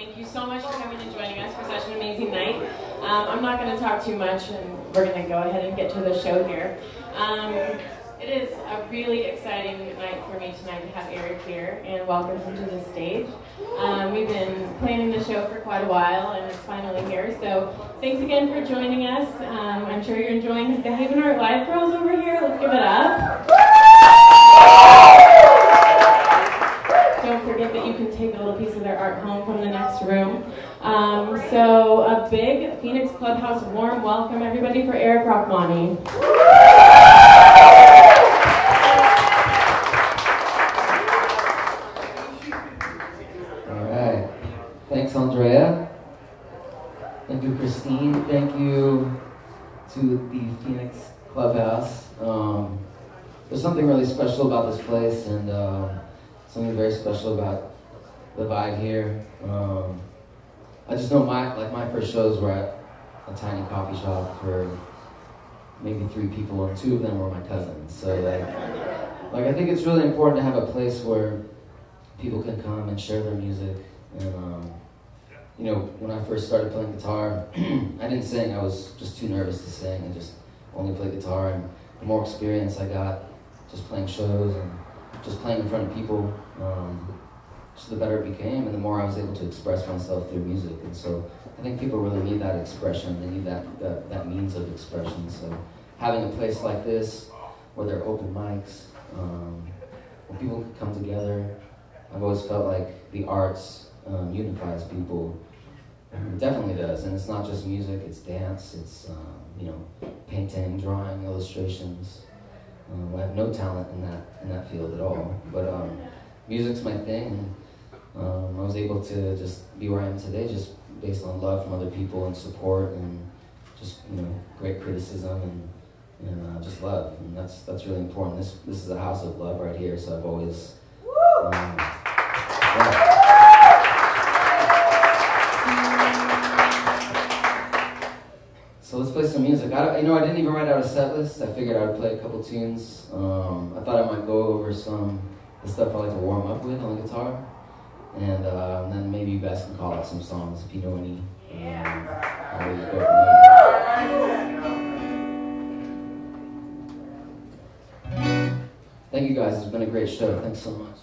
Thank you so much for coming and joining us for such an amazing night. Um, I'm not going to talk too much, and we're going to go ahead and get to the show here. Um, it is a really exciting night for me tonight to have Eric here and welcome him to the stage. Um, we've been planning the show for quite a while, and it's finally here. So thanks again for joining us. Um, I'm sure you're enjoying the Haven Art Live girls over here. Let's give it up. Don't forget that you can take a home from the next room. Um, so a big Phoenix Clubhouse warm welcome, everybody, for Eric Rachmany. All right. Thanks, Andrea. Thank you, Christine. Thank you to the Phoenix Clubhouse. Um, there's something really special about this place, and um, something very special about the vibe here. Um, I just know my like my first shows were at a tiny coffee shop for maybe three people, and two of them were my cousins. So like, like I think it's really important to have a place where people can come and share their music. And um, you know, when I first started playing guitar, I didn't sing. I was just too nervous to sing. I just only played guitar. And the more experience I got, just playing shows and just playing in front of people, um, just the better it became, and the more I was able to express myself through music. And so I think people really need that expression. They need that that, that means of expression. So having a place like this, where there are open mics, um, where people can come together. I've always felt like the arts um, unifies people. It definitely does, and it's not just music; it's dance, it's um, you know, painting, drawing, illustrations. Um, I have no talent in that in that field at all, but um, music's my thing. Um, I was able to just be where I am today, just based on love from other people and support, and just you know, great criticism and and uh, just love, and that's that's really important. This this is a house of love right here, so I've always. Um, yeah. So let's play some music. I, you know, I didn't even write out a set list. I figured I would play a couple tunes. Um, I thought I might go over some the stuff I like to warm up with on the guitar, and, uh, then maybe you guys can call out some songs if you know any. Um. Thank you guys. It's been a great show. Thanks so much.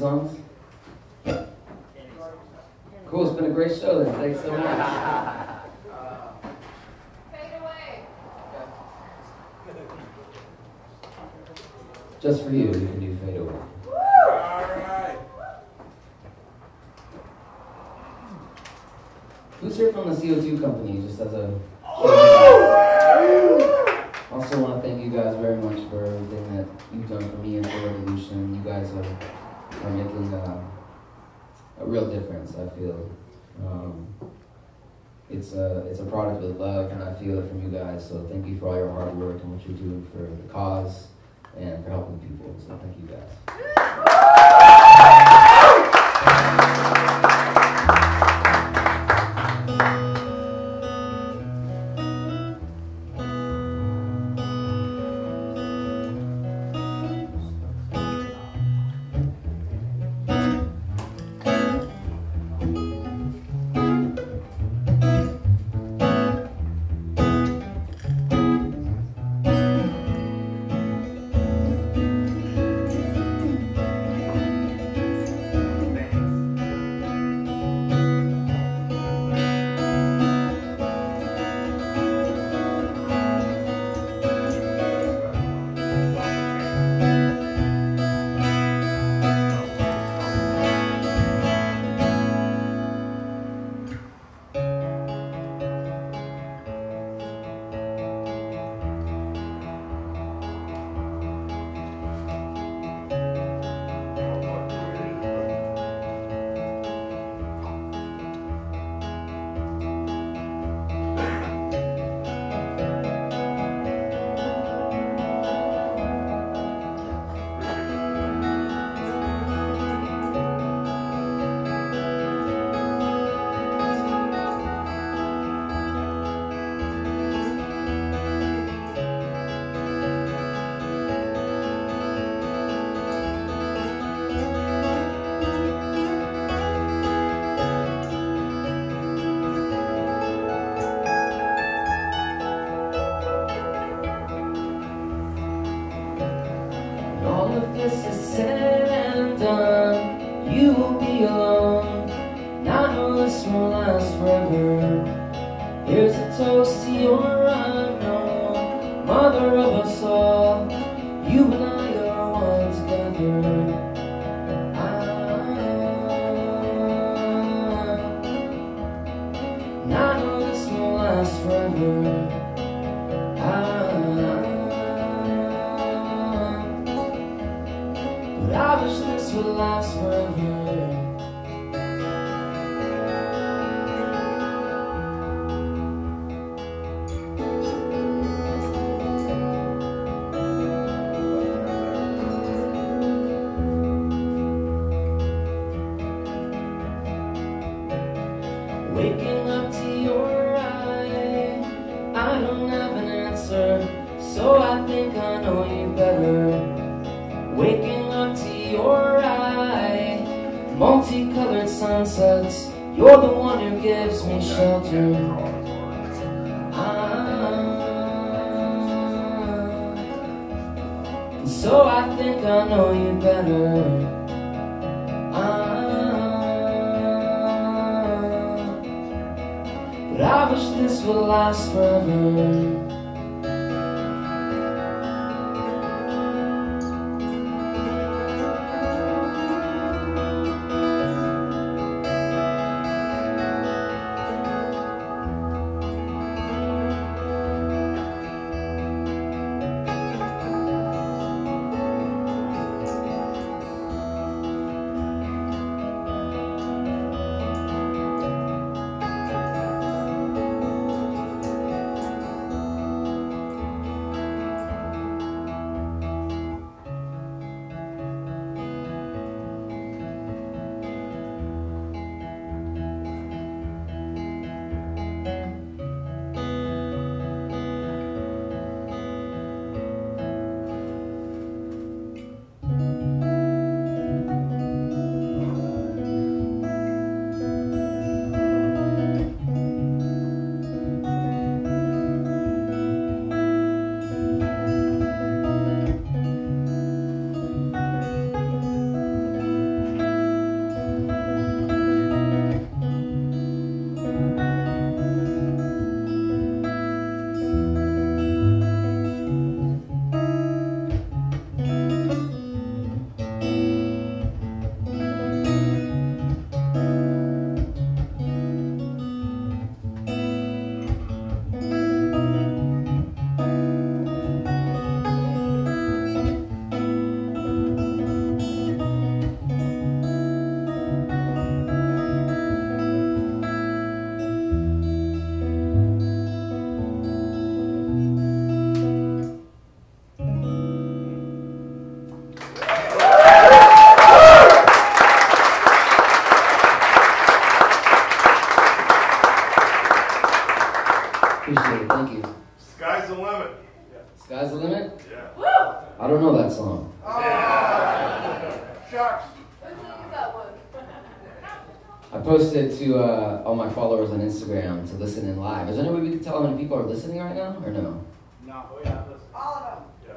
songs? Cool, it's been a great show then. Thanks so much. Just for you, you can do fade away. Who's here from the CO2 company? Just as a. Also, want to thank you guys very much for everything that you've done for me and for Rebelution. You guys are are making a, a real difference, I feel. Um, it's a, it's a product of love, and I feel it from you guys, so thank you for all your hard work and what you're doing for the cause and for helping people, so thank you guys.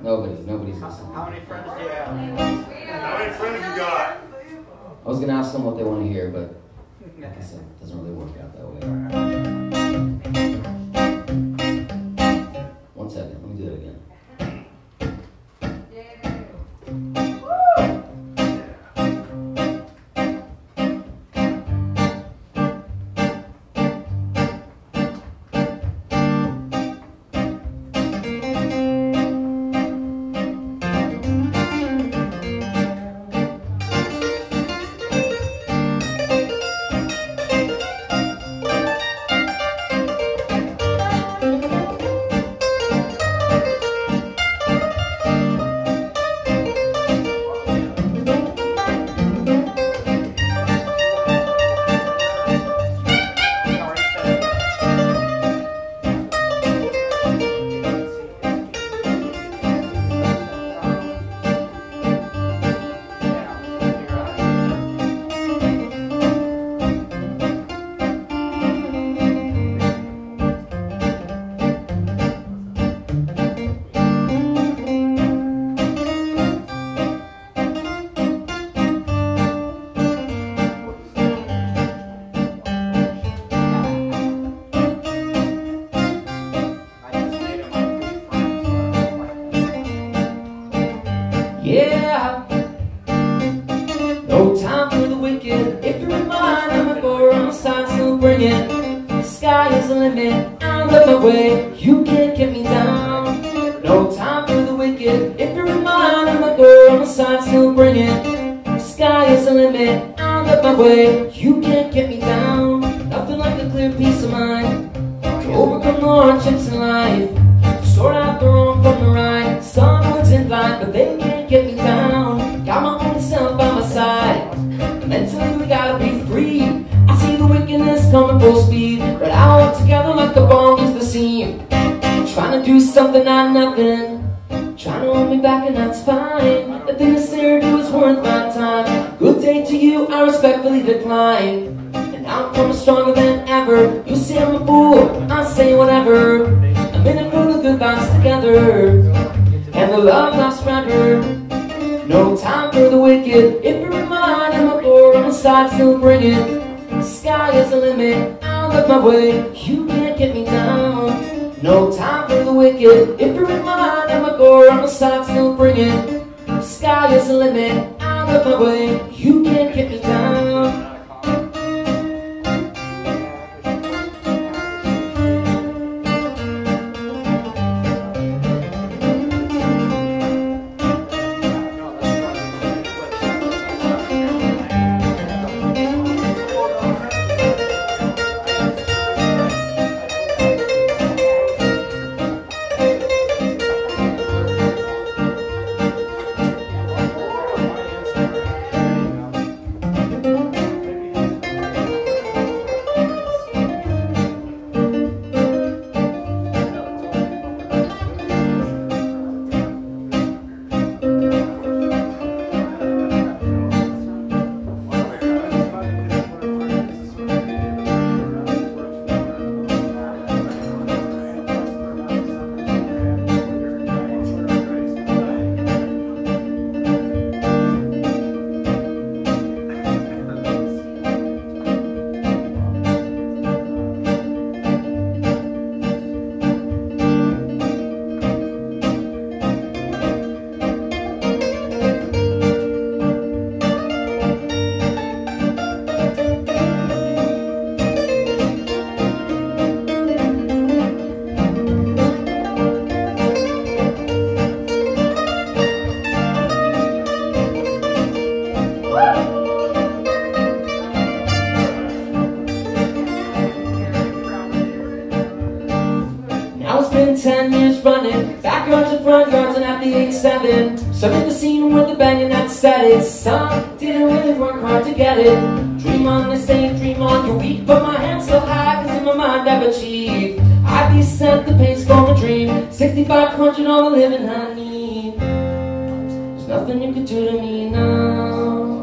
Nobody, nobody's listening. How many friends do you have? How many friends you got? I was gonna ask them what they want to hear, but like I said, it doesn't really work out that way. Whatever. I'm in it for the good together. And the love lasts forever. No time for the wicked. If you're in mine, I'm a door on the side, still bring it. Sky is the limit. Out of my way, you can't get me down. No time for the wicked. If you're in mine, I'm a door on the side, still bring it. Sky is the limit. Out of my way, you can't get me down. 98.7 in the scene with the banging that set it Some didn't really work hard to get it? Dream on, the same, dream on, you're weak But my hands still high, cause in my mind I've achieved. I'd be set the pace for my dream. 6,500 all the living I need. There's nothing you can do to me now.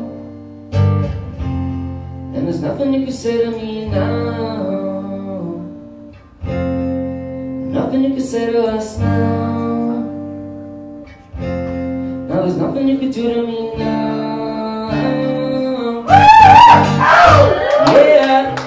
And there's nothing you can say to me now. Nothing you can say to us now. Now there's nothing you can do to me now. Yeah.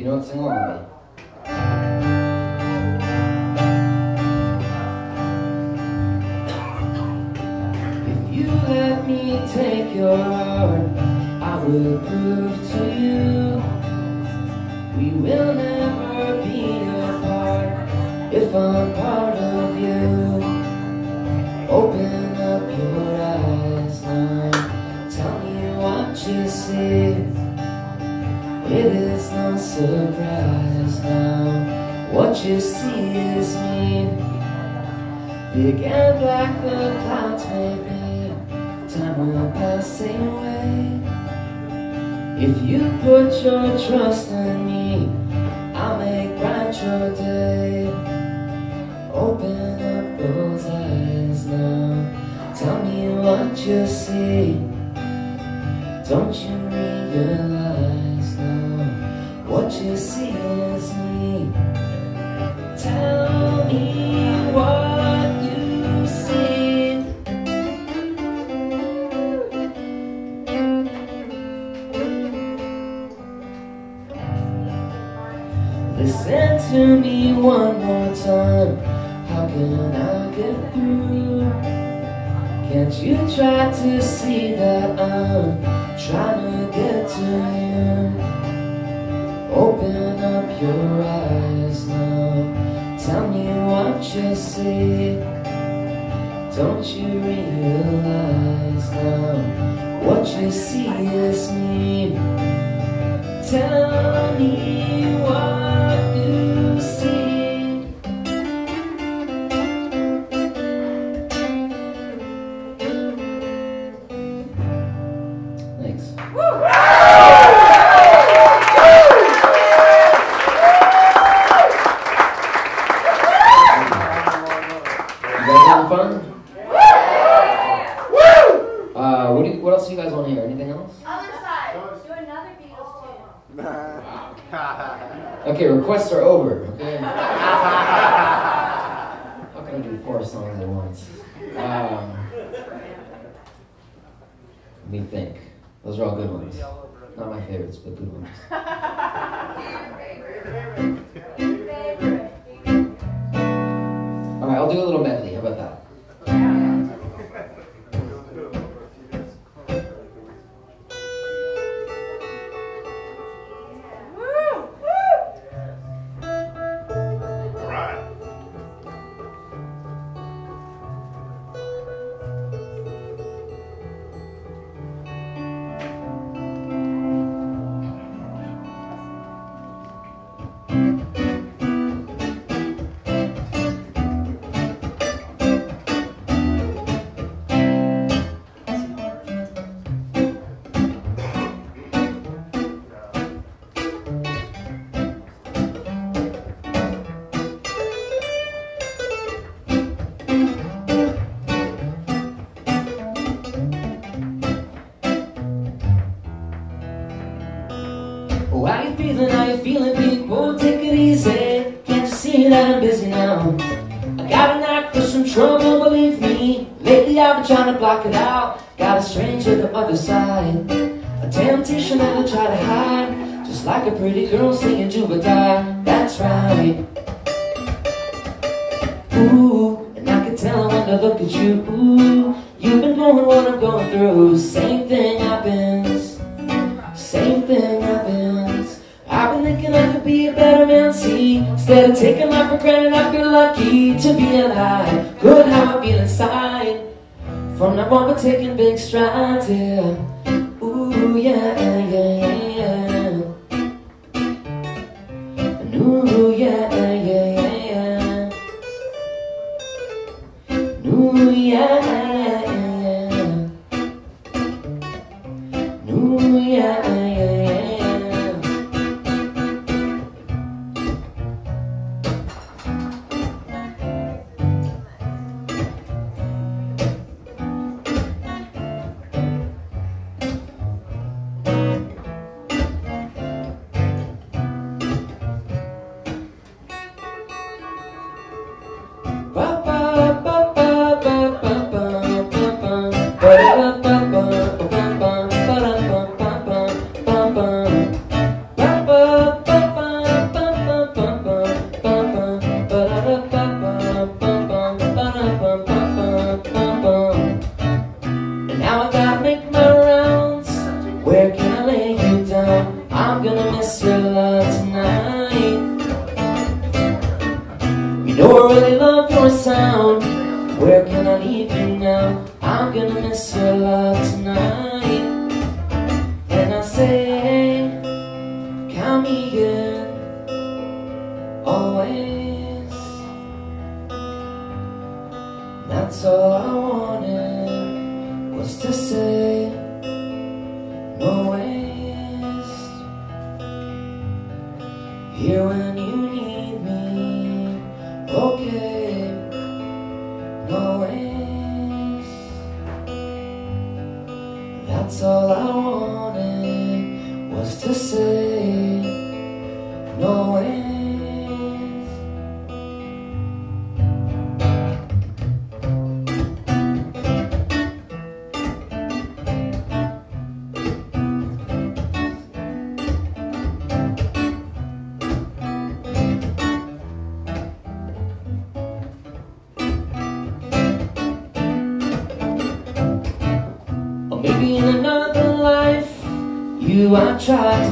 fino al secondo. Listen to me one more time. How can I get through? Can't you try to see that I'm Trying to get to you? Open up your eyes now. Tell me what you see. Don't you realize now What you see is me? Tell me what do feeling? People? Take it easy. Can't you see that I'm busy now? I got a knack for some trouble, believe me. Lately I've been trying to block it out. Got a stranger the other side. A temptation that I try to hide. Just like a pretty girl singing Jubata. That's right. Ooh, and I can tell when I look at you. Ooh, you've been going what I'm going through. Same thing happens. Same thing happens. I've been thinking I could be a better man, see. Instead of taking life for granted, I feel lucky to be alive. Good how I feel inside. From now on, we're taking big strides, yeah. Ooh, yeah, yeah, yeah, yeah. Ooh, yeah, yeah, yeah, yeah. Ooh, yeah, always. That's all I wanted was to say,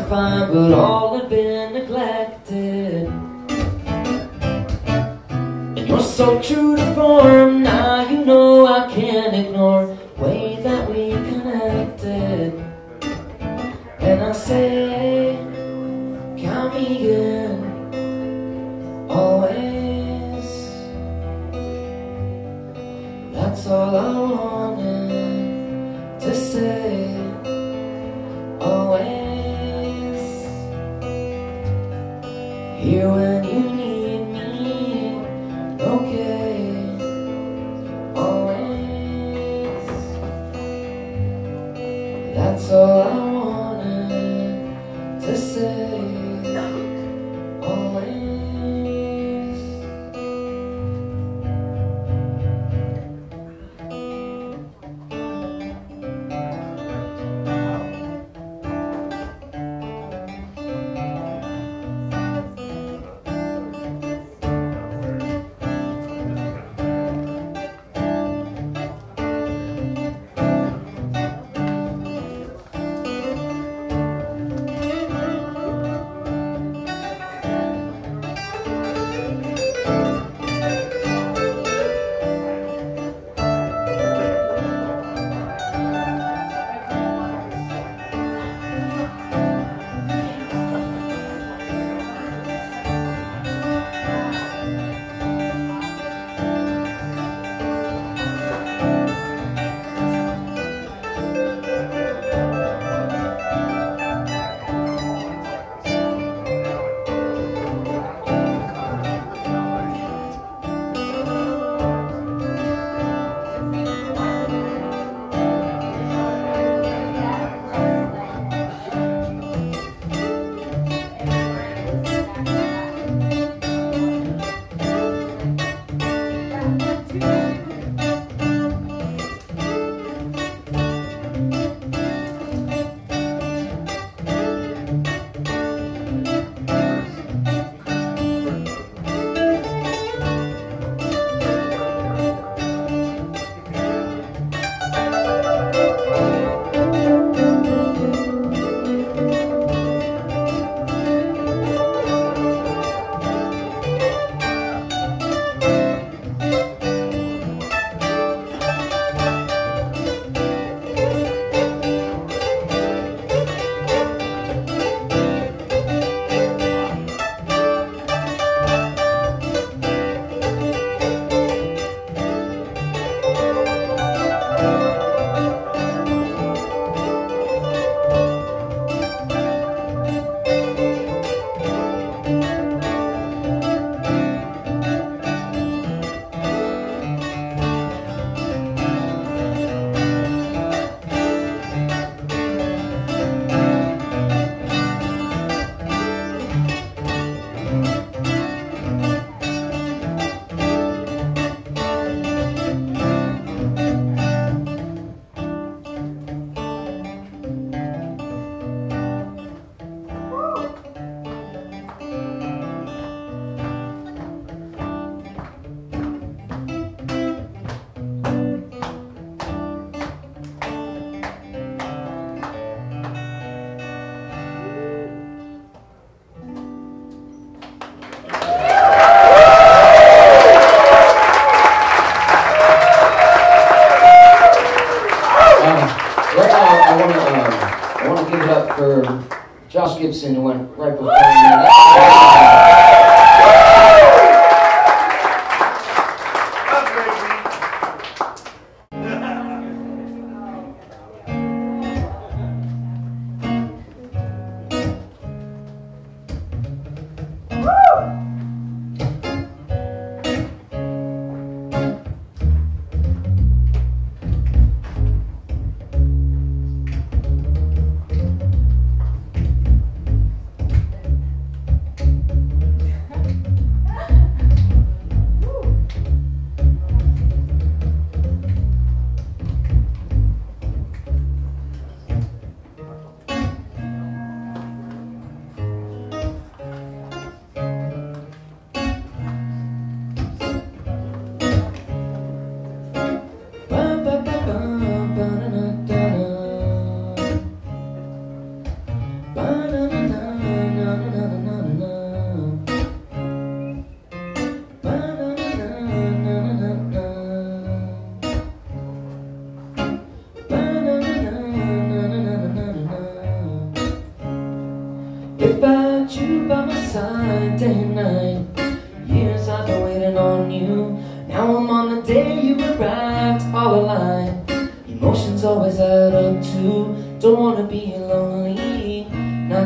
find But all had been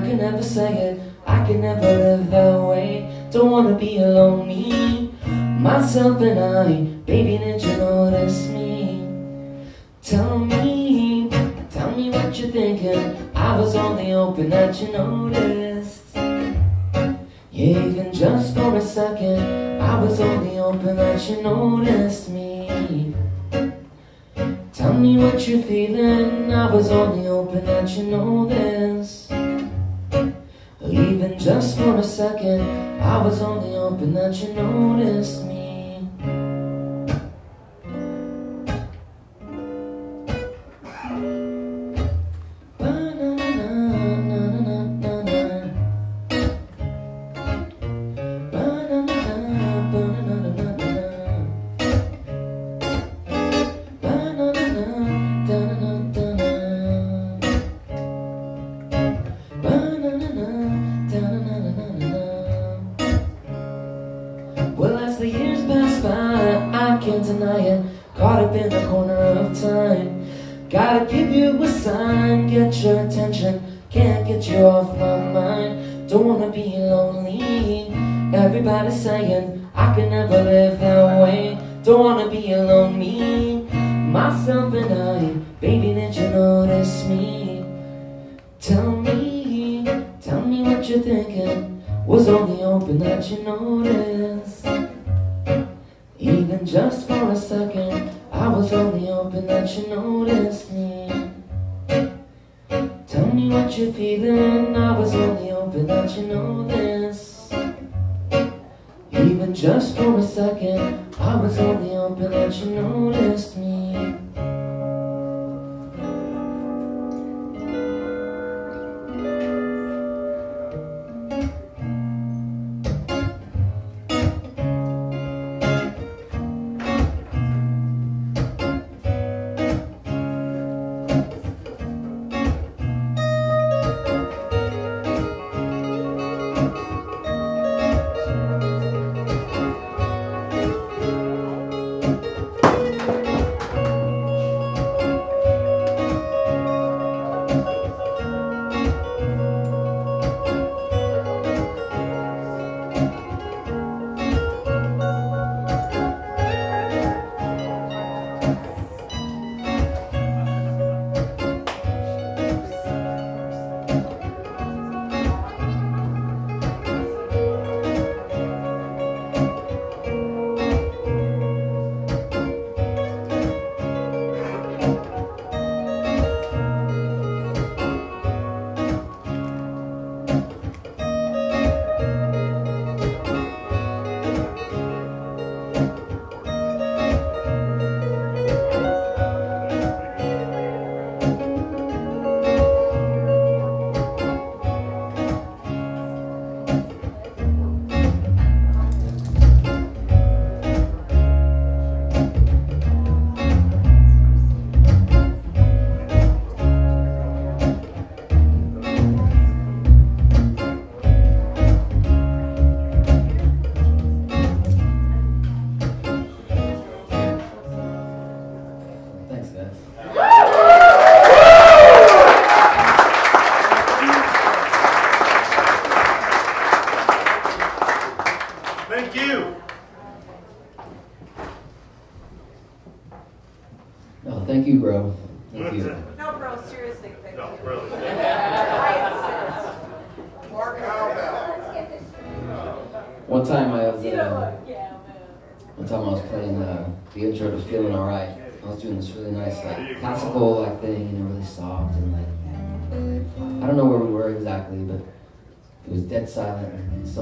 can never say it, I can never live that way. Don't wanna be alone, me, myself and I. Baby, did you notice me? Tell me, tell me what you're thinking. I was only hoping that you noticed. Yeah, even just for a second, I was only hoping that you noticed me. Tell me what you're feeling, I was only hoping that you noticed. Even just for a second, I was only hoping that you noticed me.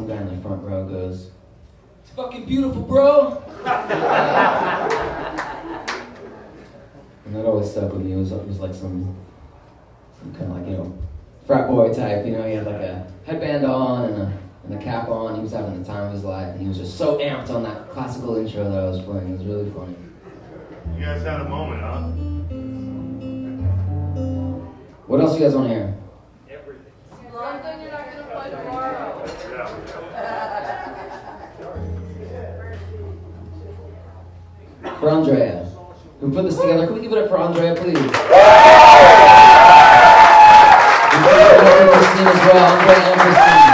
some guy in the front row goes, It's fucking beautiful, bro. and that always stuck with me. It was, it was like some, some kind of like, you know, frat boy type. You know, he had like a headband on and a, and a cap on. He was having the time of his life. And he was just so amped on that classical intro that I was playing. It was really funny. You guys had a moment, huh? What else you guys want to hear? for Andrea, who put this together. Can we give it up for Andrea, please? and Christine as well, Andrea and Christine.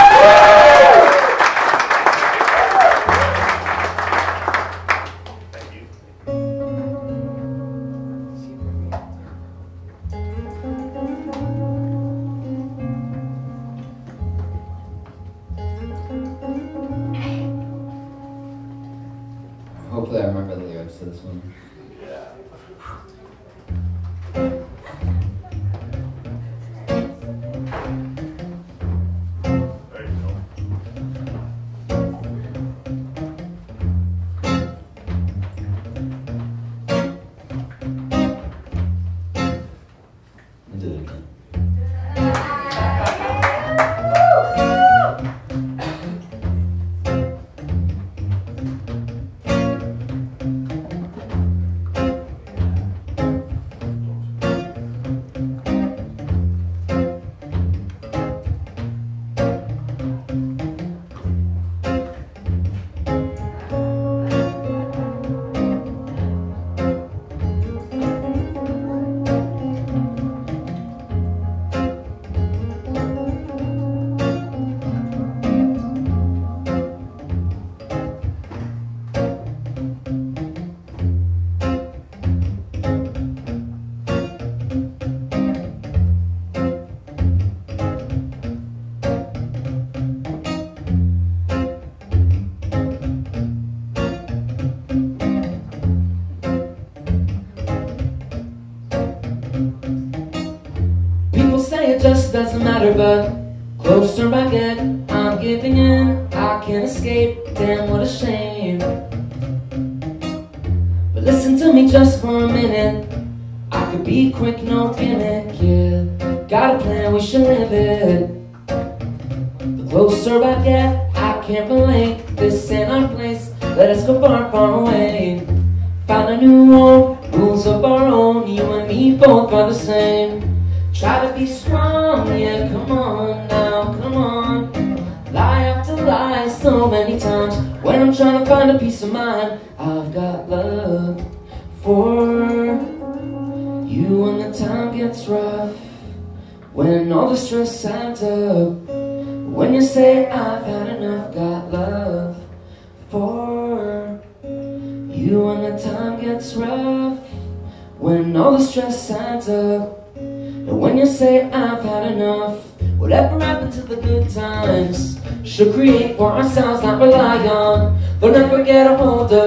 the matter, but Closer I get.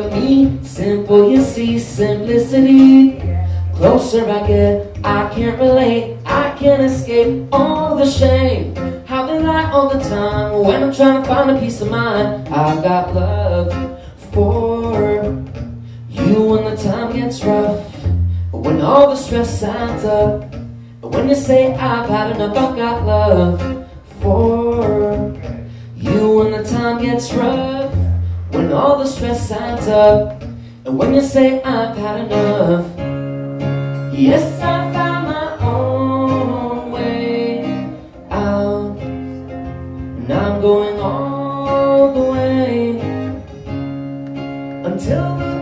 me. had enough. Yes, I found my own way out. And I'm going all the way Until the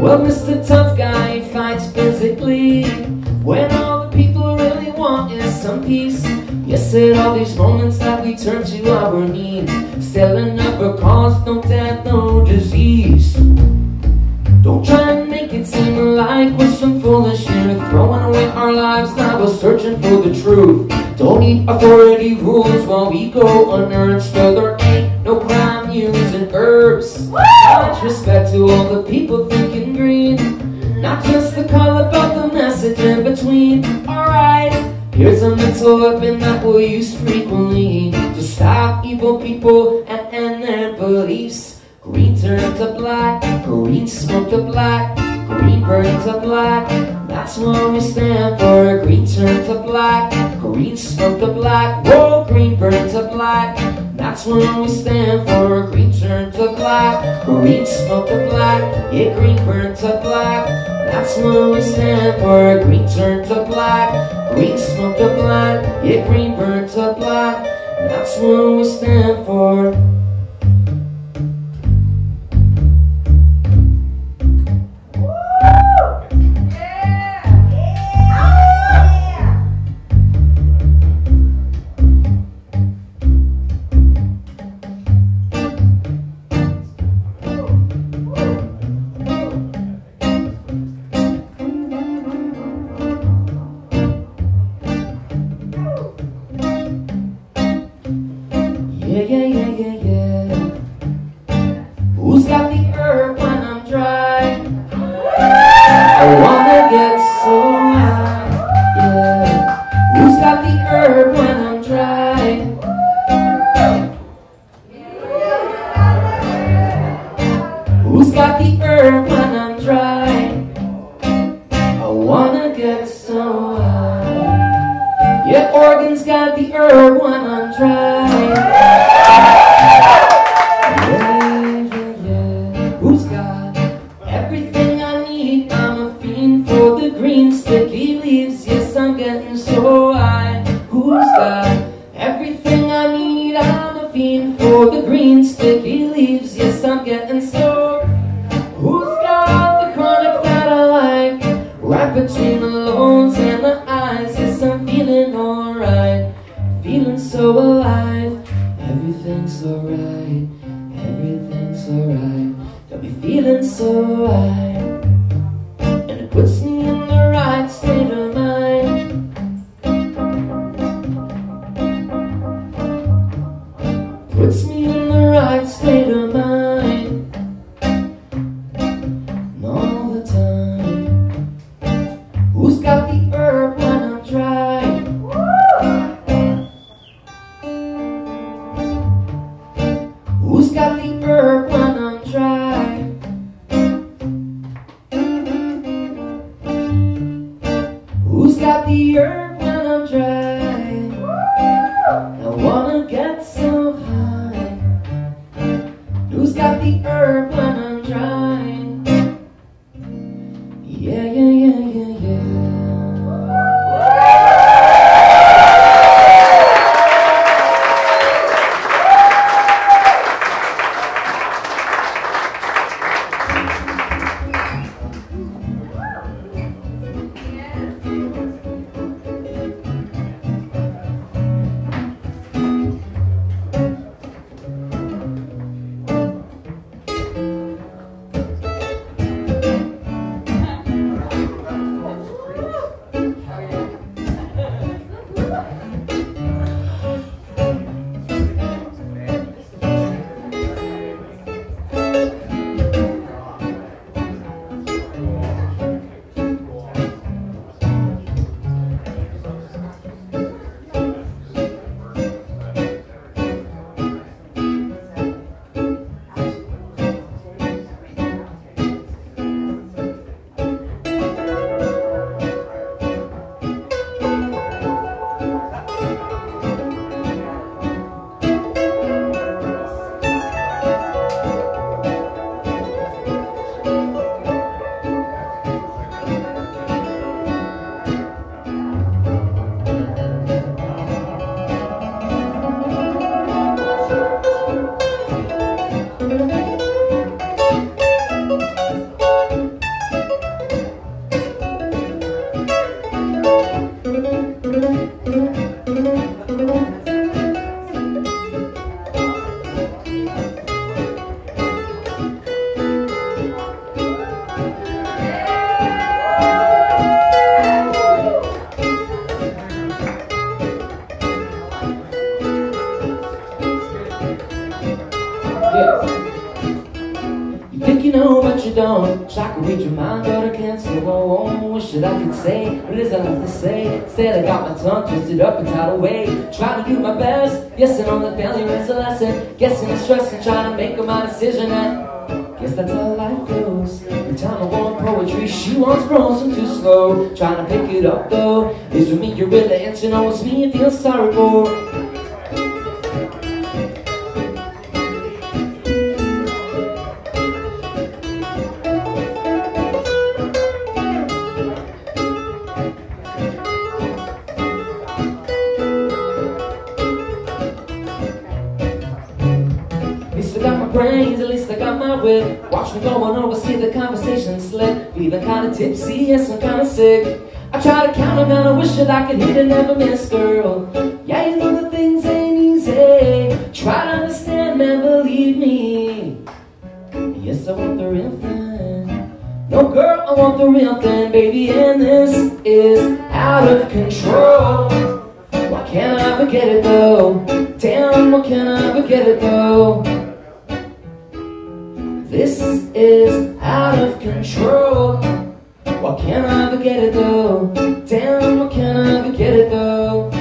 Well, Mr. Tough Guy fights physically when all the people really want is some peace. Yes, at all these moments that we turn to our needs, still it never caused no death, no disease. Don't try and make it seem like we're some foolish here, throwing away our lives now we're searching for the truth. Don't need authority rules while we go unearned, still there ain't no crime using herbs. Much respect to all the people. Not just the color, but the message in between. Alright, here's a mental weapon that we'll use frequently to stop evil people and end their beliefs. Green turn to black, green smoke to black, green burn to black. That's what we stand for. Green turn to black, green smoke to black, whoa, green burn to black. That's what we stand for. Green turn to black, green smoke to black, yeah, green burn to black. That's what we stand for. Green turn to black, green smoke to black, yeah, green burn to black. That's what we stand for. Yeah, Oregon's got the herb one dry. Yeah, yeah, yeah. Who's got everything I need? I'm a fiend for the green sticky leaves. Yes, I'm getting so high. Who's got everything I need? I'm a fiend for the green sticky leaves. Yes, I'm getting so. I say is I have to say. Instead, I got my tongue twisted up and tied away. Trying to do my best. I know that failure is a lesson. Guessing and stressing, trying to make my decision. And guess that's how life goes. Every time I want poetry, she wants prose. I'm too slow. Trying to pick it up though. Is for me, you're really and you know it's me you feel sorry for. Tipsy, yes, I'm kinda sick. I try to count them and I wish that I could hit and never miss, girl. Yeah, you know that things ain't easy. Try to understand, man, believe me. Yes, I want the real thing. No, girl, I want the real thing, baby, and this is out of control. Why can't I ever get it though? Damn, why can't I ever get it though? This is out of control. Why can't I ever get it though? Damn, why can't I ever get it though?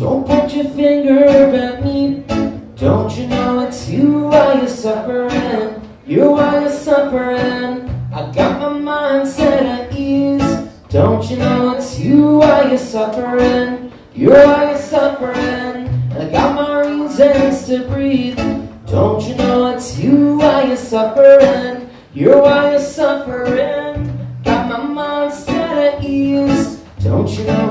Don't point your finger at me. Don't you know it's you why you're suffering? You're why you're suffering. I got my mind set at ease. Don't you know it's you why you're suffering? You're why you're suffering. And I got my reasons to breathe. Don't you know it's you why you're suffering? You're why you're suffering. Got my mind set at ease. Don't you know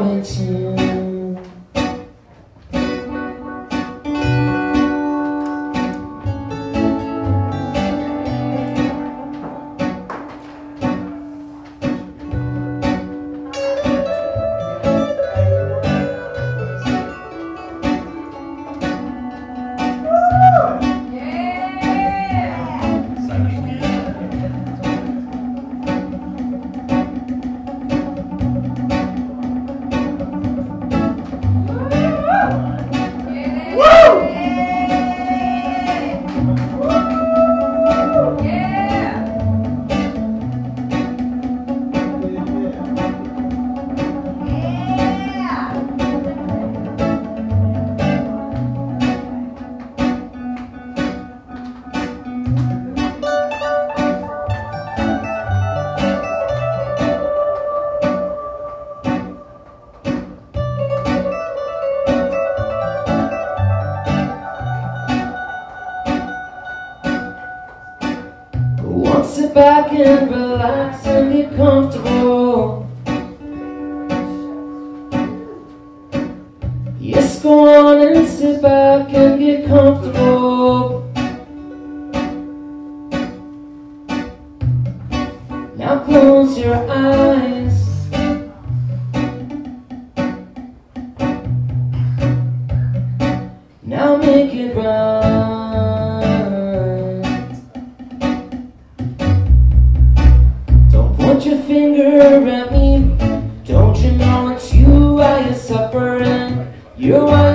point your finger at me. Don't you know it's you why you're suffering? You're why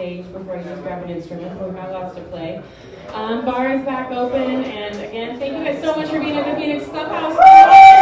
stage before I just grab an instrument. We're not allowed to play. Um, bar is back open, and again, thank you guys so much for being at the Phoenix Clubhouse.